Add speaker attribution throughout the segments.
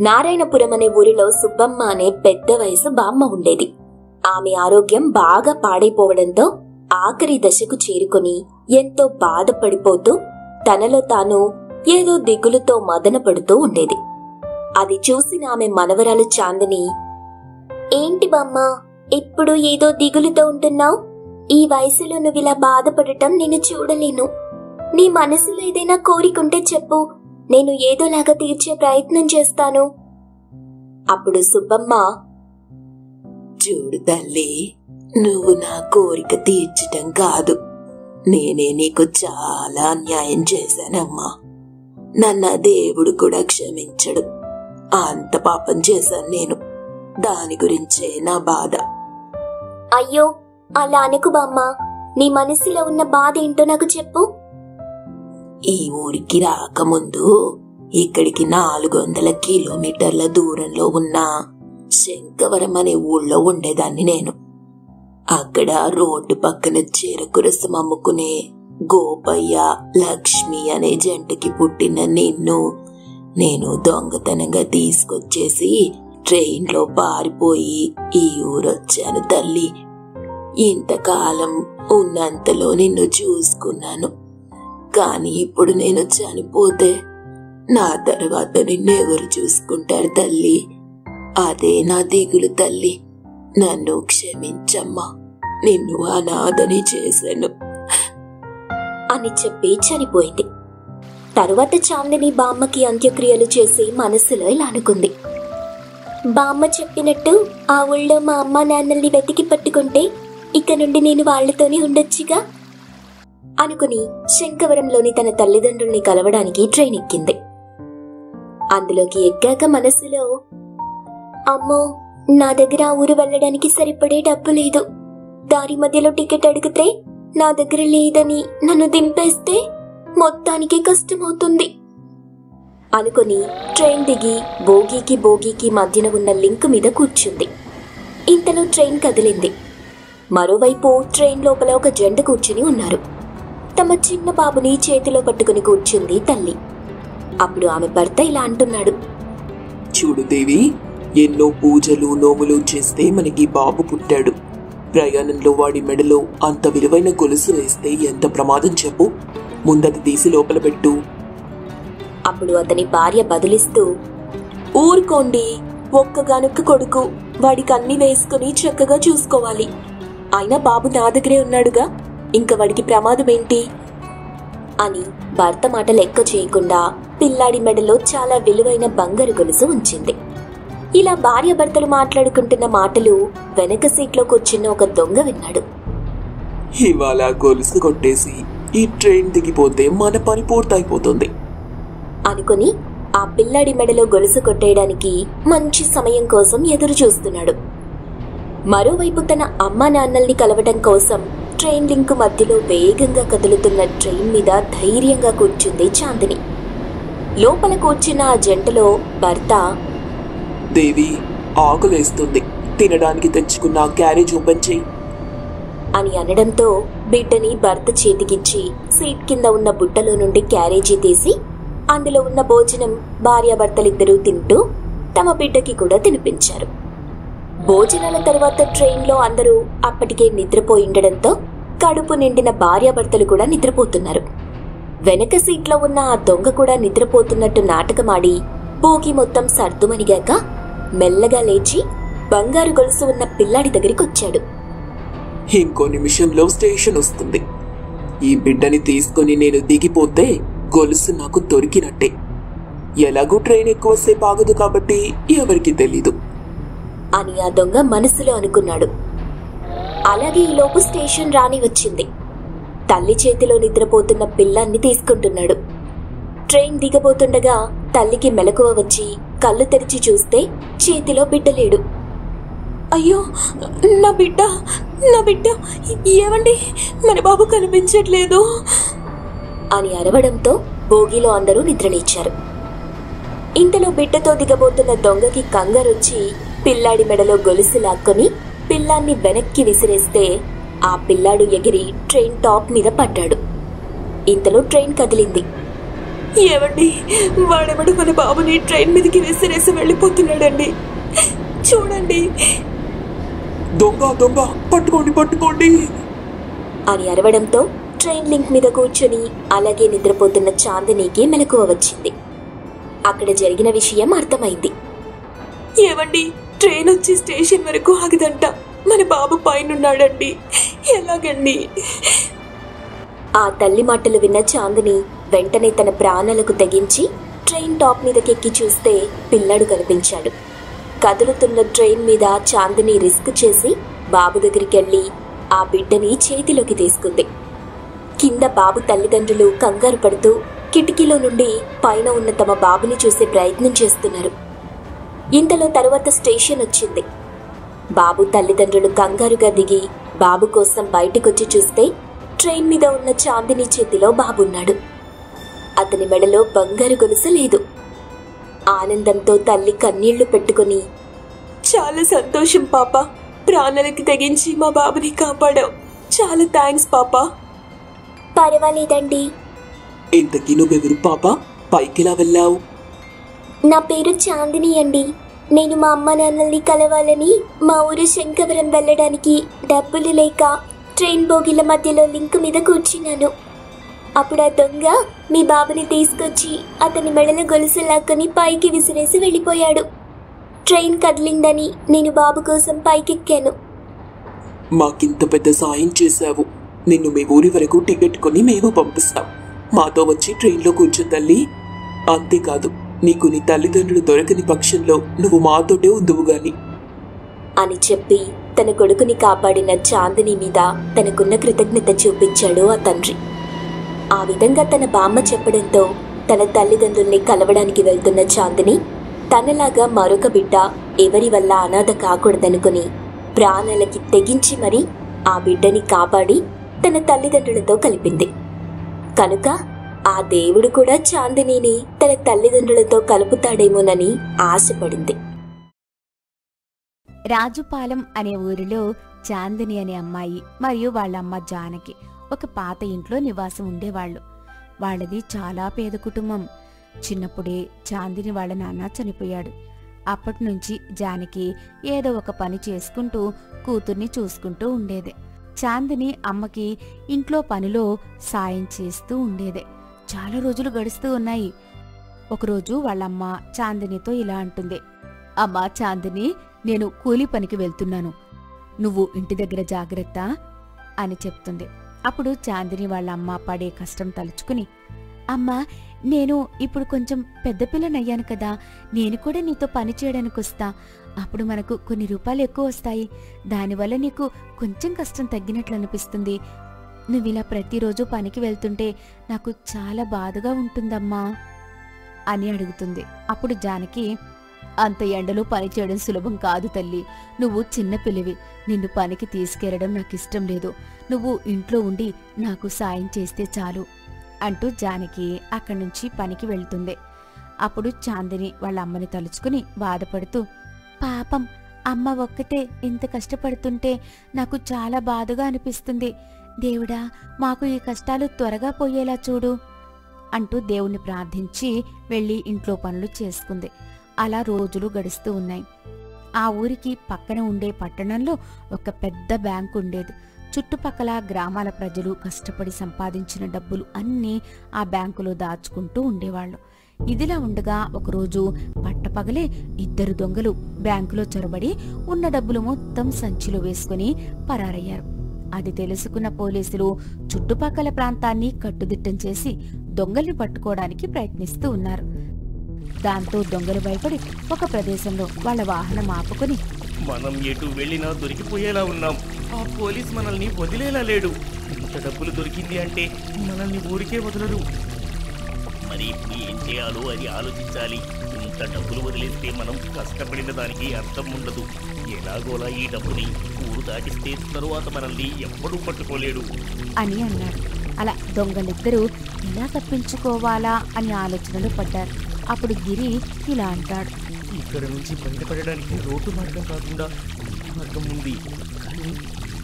Speaker 1: నారాయణపురం అనే ఊరిలో సుబ్బమ్మ అనే పెద్ద వయసు బామ్మ ఉండేది. ఆమె ఆరోగ్యం బాగా పాడైపోవడంతో ఆఖరి దశకు చేరుకొని ఎంతో బాధపడిపోతూ తనలో తాను ఏదో దిగులుతో మదనపడుతూ ఉండేది. అది చూసిన ఆమె మనవరాలు చాందని ఏంటి బామ్మ ఇప్పుడు ఏదో దిగులుతో ఉంటున్నావు? ఈ వయసులో నువ్విలా బాధపడటం నేను చూడలేను. నీ మనసులో ఏదైనా కోరికుంటే చెప్పు. నేను ఏదోలాగా తీర్చే ప్రయత్నం చేస్తాను. అప్పుడు సుబ్బమ్మ
Speaker 2: చూడు తల్లి నువ్వు నా కోరిక తీర్చటం కాదు. నేనే నీకు చాలా అన్యాయం చేశానమ్మా. నన్న దేవుడు కూడా క్షమించడు. అంత పాపం చేశాను నేను. దాని గురించే నా బాధ.
Speaker 1: అయ్యో అలా అనకు బామ్మ నీ మనసులో ఉన్న బాధ ఏంటో నాకు చెప్పు.
Speaker 2: ఈ ఊరికి రాకముందు ఇక్కడికి నాలుగు వందల కిలోమీటర్ల దూరంలో ఉన్న శంకవరం అనే ఊళ్ళో ఉండేదాన్ని నేను. అక్కడ రోడ్డు పక్కన చెరకు అమ్ముకునే గోపయ్య లక్ష్మి అనే జంటకి పుట్టిన నిన్ను నేను దొంగతనంగా తీసుకొచ్చేసి ట్రైన్లో పారిపోయి ఈ ఊరొచ్చాను తల్లి. ఇంతకాలం ఉన్నంతలో నిన్ను చూసుకున్నాను. కానీ ఇప్పుడు నేను చనిపోతే నా తర్వాత నిన్నెవరు చూసుకుంటారు తల్లి? అదే నా దిగులు తల్లి. నన్ను క్షమించమ్మా. నిన్ను అనాథని చేశాను.
Speaker 1: అని చెప్పి చనిపోయింది. తరువాత చాందిని బామ్మకి అంత్యక్రియలు చేసి మనసులో ఇలా అనుకుంది. బామ్మ చెప్పినట్టు ఆ ఊళ్ళో మా అమ్మ నాన్నల్ని వెతికి పట్టుకుంటే ఇక నుండి నేను వాళ్ళతోనే ఉండొచ్చుగా? అనుకుని శంకవరంలోని తన తల్లిదండ్రుల్ని కలవడానికి ట్రైన్ ఎక్కింది. అందులోకి ఎక్కాక మనసులో అమ్మో నా దగ్గర ఆ ఊరు వెళ్ళడానికి సరిపడే డబ్బు లేదు. దారి మధ్యలో టికెట్ అడిగితే నా దగ్గర లేదని నన్ను దింపేస్తే మొత్తానికి కష్టమవుతుంది. అనుకుని ట్రైన్ దిగి బోగీకి బోగీకి మధ్యన ఉన్న లింక్ మీద కూర్చుంది. ఇంతలో ట్రైన్ కదిలింది. మరోవైపు ట్రైన్ లోపల ఒక జంట కూర్చుని ఉన్నారు. తమ చిన్న బాబుని చేతిలో పట్టుకుని కూర్చుంది తల్లి. అప్పుడు ఆమె భర్త ఇలా అంటున్నాడు.
Speaker 3: చూడు దేవి ఎన్నో పూజలు నోములు చేస్తే మనకి బాబు పుట్టాడు. ప్రయాణంలో వాడి మెడలో అంత విలువైన గొలుసు వేస్తే ఎంత ప్రమాదం చెప్పు. ముందది తీసి లోపల పెట్టు.
Speaker 1: అప్పుడు అతని భార్య బదులిస్తూ ఊరుకోండి ఒక్కగానొక్క కొడుకు. వాడికి అన్ని వేసుకుని చక్కగా చూసుకోవాలి. అయినా బాబు నా దగ్గరే ఉన్నాడుగా. ఇంక వాడికి ప్రమాదం ఏంటి? అని భర్త మాట లెక్క చేయకుండా పిల్లాడి మెడలో చాలా విలువైన బంగారు గొలుసు ఉంచింది. ఇలా భార్య భర్తలు మాట్లాడుకుంటున్న మాటలు వెనక సీట్లో కూర్చున్న ఒక దొంగ విన్నాడు.
Speaker 3: ఇవాళ గొలుసు కొట్టేసి ఈ ట్రైన్ దిగిపోతే మన పని పూర్తయిపోతుంది.
Speaker 1: అనుకుని ఆ పిల్లాడి మెడలో గొలుసు కొట్టేయడానికి మంచి సమయం కోసం ఎదురు చూస్తున్నాడు మరోవైపు తన అమ్మా నాన్నల్ని కలవటం కోసం ట్రైన్ లింక్ మధ్యలో వేగంగా కదులుతున్న ట్రైన్ మీద ధైర్యంగా కూర్చుంది చాందిని. లోపల కూర్చున్న ఆ జంటలో భర్త
Speaker 3: దేవి ఆకలేస్తుంది. తినడానికి తెచ్చుకున్న క్యారేజ్ ఓపెన్ చేయి.
Speaker 1: అని అనడంతో బిడ్డని భర్త చేతికిచ్చి సీట్ కింద ఉన్న బుట్టలో నుండి క్యారేజీ తీసి అందులో ఉన్న భోజనం భార్యాభర్తలిద్దరూ తింటూ తమ బిడ్డకి కూడా తినిపించారు. భోజనాల తర్వాత ట్రైన్లో అందరూ అప్పటికే నిద్రపోయిండడంతో కడుపు నిండిన భార్యాభర్తలు కూడా నిద్రపోతున్నారు. వెనక సీట్లో ఉన్న ఆ దొంగ కూడా నిద్రపోతున్నట్టు నాటకమాడి పోగి మొత్తం సర్దుమనిగాక మెల్లగా లేచి బంగారు గొలుసు ఉన్న పిల్లాడి దగ్గరికి వచ్చాడు.
Speaker 3: ఇంకో నిమిషంలో స్టేషన్ వస్తుంది. ఈ బిడ్డని తీసుకొని నేను దిగిపోతే గొలుసు నాకు దొరికినట్టే. ఎలాగో ట్రైన్ ఎక్కువసేపు ఆగదు కాబట్టి ఎవరికి తెలీదు.
Speaker 1: అని ఆ దొంగ మనసులో అనుకున్నాడు. అలాగే ఈలోపు స్టేషన్ రాని వచ్చింది. తల్లి చేతిలో నిద్రపోతున్న పిల్లాన్ని తీసుకుంటున్నాడు. ట్రైన్ దిగబోతుండగా తల్లికి మెలకువ వచ్చి కళ్ళు తెరిచి చూస్తే చేతిలో బిడ్డలేడు అయ్యో నా బిడ్డ నా బిడ్డ ఏమండి మన బాబు కనిపించట్లేదు. అని అరవడంతో భోగిలో అందరూ నిద్రలేచారు. ఇంతలో బిడ్డతో దిగబోతున్న దొంగకి కంగారొచ్చి పిల్లాడి మెడలో గొలుసు లాక్కొని పిల్లాన్ని వెనక్కి విసిరేస్తే ఆ పిల్లాడు ఎగిరి ట్రైన్ టాప్ మీద పడ్డాడు. ఇంతలో ట్రైన్ కదిలింది.
Speaker 4: ఏమండి? వాడెవడు మన బాబుని ట్రైన్ మీదకి విసిరేసి వెళ్ళిపోతున్నాడండి? చూడండి.
Speaker 3: దొంగ దొంగ పట్టుకోండి పట్టుకోండి.
Speaker 1: అని అరవడంతో ట్రైన్ లింక్ మీద కూర్చొని అలాగే నిద్రపోతున్న చాందినికి మెలకువ వచ్చింది. అక్కడ జరిగిన విషయం అర్థమైంది.
Speaker 4: ఏమండి? ట్రైన్ వచ్చి స్టేషన్ వరకు ఆగదంట. మన బాబు పైనున్నాడండి. ఎలాగండి?
Speaker 1: ఆ తల్లి మాటలు విన్న చాందిని వెంటనే తన ప్రాణాలకు తెగించి ట్రైన్ టాప్ మీదకెక్కి చూస్తే పిల్లాడు కనిపించాడు. కదులుతున్న ట్రైన్ మీద చాందిని రిస్క్ చేసి బాబు దగ్గరికి వెళ్ళి ఆ బిడ్డని చేతిలోకి తీసుకుంది. కింద బాబు తల్లిదండ్రులు కంగారు పడుతూ కిటికీలో నుండి పైన ఉన్న తమ బాబుని చూసే ప్రయత్నం చేస్తున్నారు. ఇంతలో తరువాత స్టేషన్ వచ్చింది. బాబు తల్లిదండ్రులు కంగారుగా దిగి బాబు కోసం బయటకొచ్చి చూస్తే ట్రైన్ మీద ఉన్న చాందిని చేతిలో బాబున్నాడు. అతని మెడలో బంగారు గొలుసు లేదు. ఆనందంతో తల్లి కన్నీళ్ళు పెట్టుకుని
Speaker 4: చాలా సంతోషం పాప ప్రాణాలకి తెగించి మా బాబుని కాపాడావు. చాలా థ్యాంక్స్ పాప.
Speaker 1: పర్వాలేదండి.
Speaker 3: ఇంతకీ నువ్వెవరు పాప? పైకిలా వెళ్ళావు?
Speaker 1: నా పేరు చాందిని అండి. నేను మా అమ్మ నాన్నల్ని కలవాలని మా ఊరు శంకవరం వెళ్ళడానికి డబ్బులు లేక ట్రైన్ బోగిల మధ్యలో లింక్ మీద కూర్చున్నాను. అప్పుడు ఆ దొంగ మీ బాబుని తీసుకొచ్చి అతని మెడల గొలుసు లాక్కొని పైకి విసిరేసి వెళ్ళిపోయాడు. ట్రైన్ కదిలిందని నేను బాబు కోసం పైకెక్కాను.
Speaker 3: మాకింత పెద్ద సాయం చేశావు. నిన్ను మీ ఊరి వరకు టికెట్ కొని మేము పంపిస్తాం. మాతో వచ్చి ట్రైన్లో కూర్చో తల్లి. అంతేకాదు నీకు నీ తల్లిదండ్రులు దొరకని పక్షంలో నువ్వు మాతోటే ఉందువు గాని.
Speaker 1: అని చెప్పి తన కొడుకుని కాపాడిన చాందిని మీద తనకున్న కృతజ్ఞత చూపించాడు ఆ తండ్రి. ఆ విధంగా తన బామ్మ చెప్పడంతో తన తల్లిదండ్రుల్ని కలవడానికి వెళ్తున్న చాందిని తనలాగా మరొక బిడ్డ ఎవరి వల్ల అనాథ కాకూడదనుకుని ప్రాణాలకి తెగించి మరి ఆ బిడ్డని కాపాడి తన తల్లిదండ్రులతో కలిపింది. కనుక ఆ దేవుడు కూడా చాందినిని తన తల్లిదండ్రులతో కలుపుతాడేమోనని ఆశపడింది.
Speaker 5: రాజుపాలెం అనే ఊరిలో చాందిని అనే అమ్మాయి మరియు వాళ్ళ అమ్మ జానకి ఒక పాత ఇంట్లో నివాసం ఉండేవాళ్ళు. వాళ్ళది చాలా పేద కుటుంబం. చిన్నప్పుడే చాందిని వాళ్ళ నాన్న చనిపోయాడు. అప్పటి నుంచి జానకి ఏదో ఒక పని చేసుకుంటూ కూతుర్ని చూసుకుంటూ ఉండేదే. చాందిని అమ్మకి ఇంట్లో పనిలో సాయం చేస్తూ ఉండేదే. చాలా రోజులు గడుస్తూ ఉన్నాయి. ఒకరోజు వాళ్ళమ్మ చాందినితో ఇలా అంటుంది. అమ్మా చాందిని నేను కూలి పనికి వెళ్తున్నాను. నువ్వు ఇంటి దగ్గర జాగ్రత్త అని చెప్తుంది. అప్పుడు చాందిని వాళ్ళ అమ్మ పడే కష్టం తలుచుకుని అమ్మా నేను ఇప్పుడు కొంచెం పెద్ద పిల్లనయ్యాను కదా నేను కూడా నీతో పని చేయడానికి వస్తా. అప్పుడు మనకు కొన్ని రూపాయలు ఎక్కువ వస్తాయి. దానివల్ల నీకు కొంచెం కష్టం తగ్గినట్లు అనిపిస్తుంది. నువ్వు ఇలా ప్రతిరోజు పనికి వెళ్తుంటే నాకు చాలా బాధగా ఉంటుందమ్మా అని అడుగుతుంది. అప్పుడు జానకి అంత ఎండలో పని చేయడం సులభం కాదు తల్లి. నువ్వు చిన్న పిల్లివి. నిన్ను పనికి తీసుకెళ్ళడం నాకు ఇష్టం లేదు. నువ్వు ఇంట్లో ఉండి నాకు సాయం చేస్తే చాలు అంటూ జానకి అక్కడి నుంచి పనికి వెళ్తుంది. అప్పుడు చాందిని వాళ్ళ అమ్మని తలుచుకుని బాధపడుతూ పాపం అమ్మ ఒక్కతే ఇంత కష్టపడుతుంటే నాకు చాలా బాధగా అనిపిస్తుంది. దేవుడా మాకు ఈ కష్టాలు త్వరగా పోయేలా చూడు అంటూ దేవుణ్ణి ప్రార్థించి వెళ్ళి ఇంట్లో పనులు చేసుకుంది. అలా రోజులు గడుస్తూ ఉన్నాయి. ఆ ఊరికి పక్కన ఉండే పట్టణంలో ఒక పెద్ద బ్యాంకు ఉండేది. చుట్టుపక్కల గ్రామాల ప్రజలు కష్టపడి సంపాదించిన డబ్బులు అన్నీ ఆ బ్యాంకులో దాచుకుంటూ ఉండేవాళ్ళు. ఇదిలా ఉండగా ఒకరోజు పట్టపగలే ఇద్దరు దొంగలు బ్యాంకులో చొరబడి ఉన్న డబ్బులు మొత్తం సంచిలో వేసుకుని పరారయ్యారు. అది తెలుసుకున్న పోలీసులు చుట్టుపక్కల ప్రాంతాన్ని కట్టుదిట్టం చేసి దొంగల్ని పట్టుకోవడానికి ప్రయత్నిస్తూ ఉన్నారు. దాంతో దొంగలు భయపడి ఒక ప్రదేశంలో వాళ్ళ వాహనం ఆపుకుని
Speaker 6: మనం ఎటు వెళ్ళినా దొరికిపోయేలా ఉన్నాం. ఆ పోలీస్ మనల్ని వదిలేలా లేడు. ఇంత డబ్బులు దొరికింది అంటే మనల్ని ఊరికే వదలరు. మరి ఇప్పుడు ఏం చేయాలో అది ఆలోచించాలి. ఇంత డబ్బులు వదిలేస్తే మనం కష్టపడిన దానికి అర్థం ఉండదు. ఎలాగోలా ఈ డబ్బుని దాటిస్తే తరువాత మనల్ని ఎప్పుడూ పట్టుకోలేడు.
Speaker 5: అని అన్నాడు అలా దొంగలిద్దరూ ఎలా తప్పించుకోవాలా అని ఆలోచనలు పడ్డారు. అప్పుడు గిరి ఇలా అంటాడు.
Speaker 6: ఇక్కడ నుంచి బయటపడడానికి రోడ్డు మార్గం కాకుండా మార్గం ఉంది. కానీ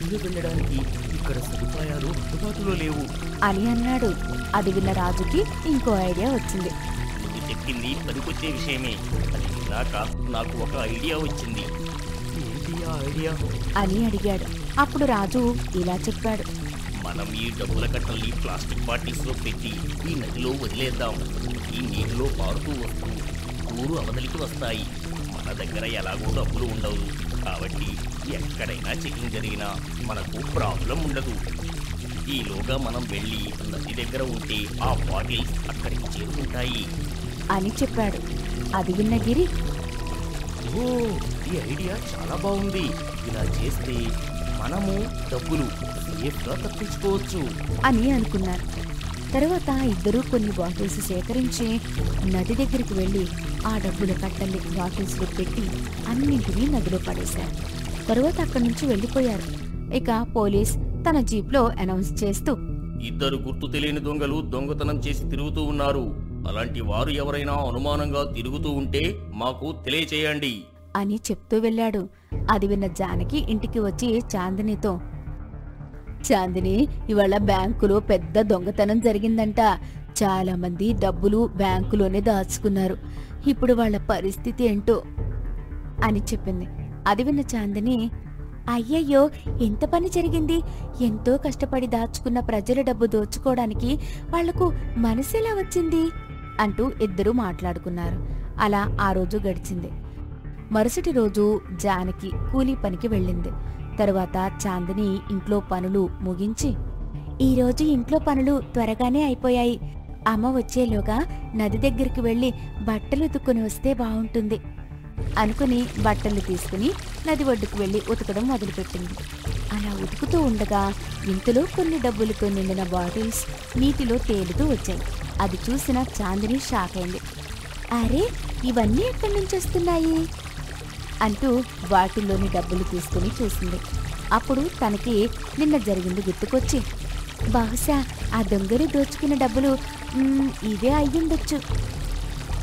Speaker 6: ఇల్లు వెళ్ళడానికి ఇక్కడ సదుపాయాలు అందుబాటులో లేవు.
Speaker 5: అని అన్నాడు. అది విన్న రాజుకి ఇంకో ఐడియా వచ్చింది.
Speaker 6: చెప్పింది పనికొచ్చే విషయమే. అది నాకు ఒక ఐడియా వచ్చింది. ఐడియా
Speaker 5: అని అడిగాడు. అప్పుడు రాజు ఇలా చెప్పాడు.
Speaker 6: మనం ఈ డబ్బుల కట్టల్ని ప్లాస్టిక్ బాటిల్స్లో పెట్టి ఈ నదిలో వదిలేద్దాం. ఈ నీటిలో పారుతూ వస్తూ ఊరు అవతలికి వస్తాయి. మన దగ్గర ఎలాగో డబ్బులు ఉండవు. కాబట్టి ఎక్కడైనా చెకింగ్ జరిగినా మనకు ప్రాబ్లం ఉండదు. ఈలోగా మనం వెళ్ళి నది దగ్గర ఉంటే ఆ బాటిల్స్ అక్కడికి చేరుకుంటాయి.
Speaker 5: అని చెప్పాడు. అది విన్న గిరి
Speaker 6: ఓ ఈ ఐడియా చాలా బాగుంది. ఇలా చేస్తే మనము డబ్బులు సేఫ్గా తప్పించుకోవచ్చు
Speaker 5: అని అనుకున్నారు. తరువాత ఇద్దరూ కొన్ని బాటిల్స్ సేకరించి నది దగ్గరికి వెళ్ళి ఆ డబ్బుల కట్టల్ని బాటిల్స్లో పెట్టి అన్నింటినీ నదిలో పడేశారు. తరువాత అక్కడి నుంచి వెళ్ళిపోయారు. ఇక పోలీస్ తన జీప్లో అనౌన్స్ చేస్తూ
Speaker 6: ఇద్దరు గుర్తు తెలియని దొంగలు దొంగతనం చేసి తిరుగుతూ ఉన్నారు. అలాంటి వారు ఎవరైనా అనుమానంగా తిరుగుతూ ఉంటే మాకు తెలియచేయండి.
Speaker 5: అని చెప్తూ వెళ్ళాడు. అది విన్న జానకి ఇంటికి వచ్చి చాందినితో చాందిని ఇవాళ బ్యాంకులో పెద్ద దొంగతనం జరిగిందంట. చాలా మంది డబ్బులు బ్యాంకులోనే దాచుకున్నారు. ఇప్పుడు వాళ్ళ పరిస్థితి ఏంటో? అని చెప్పింది. అది విన్న చాందిని అయ్యయ్యో ఎంత పని జరిగింది? ఎంతో కష్టపడి దాచుకున్న ప్రజల డబ్బు దోచుకోవడానికి వాళ్ళకు మనసెలా వచ్చింది? అంటూ ఇద్దరూ మాట్లాడుకున్నారు. అలా ఆ రోజు గడిచింది. మరుసటి రోజు జానకి కూలీ పనికి వెళ్ళింది. తరువాత చాందిని ఇంట్లో పనులు ముగించి ఈరోజు ఇంట్లో పనులు త్వరగానే అయిపోయాయి. అమ్మ వచ్చేలోగా నది దగ్గరికి వెళ్ళి బట్టలు ఉతుక్కుని వస్తే బాగుంటుంది అనుకుని బట్టలు తీసుకుని నది ఒడ్డుకు వెళ్ళి ఉతకడం మొదలుపెట్టింది. అలా ఉతుకుతూ ఉండగా ఇంతలో కొన్ని డబ్బులతో నిండిన బాటిల్స్ నీటిలో తేలుతూ వచ్చాయి. అది చూసిన చాందిని షాక్ అయింది అరే ఇవన్నీ ఎక్కడి నుంచి వస్తున్నాయి? అంటూ వాటిల్లోని డబ్బులు తీసుకుని చూసింది. అప్పుడు తనకి నిన్న జరిగింది గుర్తుకొచ్చి బహుశా ఆ దొంగలు దోచుకున్న డబ్బులు ఇవే అయ్యుండొచ్చు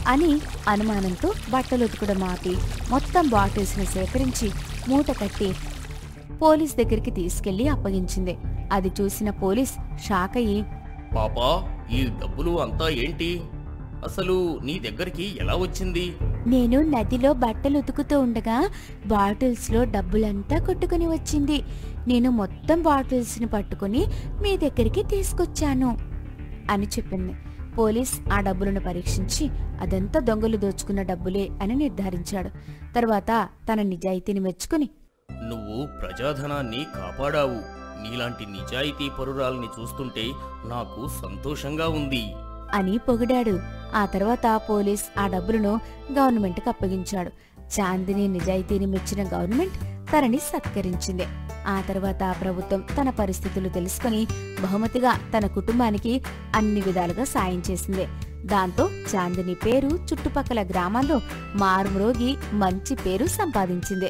Speaker 5: అని అనుమానంతో బట్టలు ఉతకడం ఆపి మొత్తం బాటిల్స్ని సేకరించి మూట కట్టి పోలీస్ దగ్గరికి తీసుకెళ్ళి అప్పగించింది. అది చూసిన పోలీస్ షాక్ అయ్యి
Speaker 6: పాపా ఈ డబ్బులు అంతా ఏంటి? అసలు నీ దగ్గరికి ఎలా వచ్చింది?
Speaker 5: నేను నదిలో బట్టలు ఉతుకుతూ ఉండగా బాటిల్స్లో డబ్బులంతా కొట్టుకుని వచ్చింది. నేను మొత్తం బాటిల్స్ని పట్టుకుని మీ దగ్గరికి తీసుకొచ్చాను అని చెప్పింది. పోలీస్ ఆ డబ్బులను పరీక్షించి అదంతా దొంగలు దోచుకున్న డబ్బులే అని నిర్ధారించాడు. తర్వాత తన నిజాయితీని మెచ్చుకుని
Speaker 6: నువ్వు ప్రజాధనాన్ని కాపాడావు. నీలాంటి నిజాయితీ పరురాల్ని చూస్తుంటే నాకు సంతోషంగా ఉంది.
Speaker 5: అని పొగిడాడు. ఆ తర్వాత పోలీస్ ఆ డబ్బులను గవర్నమెంట్కి అప్పగించాడు. చాందిని నిజాయితీని మెచ్చిన గవర్నమెంట్ తనని సత్కరించింది. ఆ తర్వాత ప్రభుత్వం తన పరిస్థితులు తెలుసుకొని బహుమతిగా తన కుటుంబానికి అన్ని విధాలుగా సాయం చేసింది. దాంతో చాందిని పేరు చుట్టుపక్కల గ్రామాల్లో మారుమ్రోగి మంచి పేరు సంపాదించింది.